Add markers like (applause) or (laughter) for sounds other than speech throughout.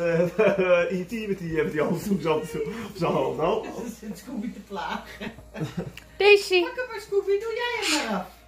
(laughs) E.T. met die, met die hoofddoek zo op zijn Ze zit Scooby te plagen. Daisy. Pak hem maar Scooby, doe jij hem maar af.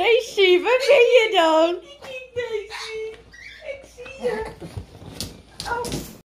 They shiver me, you don't.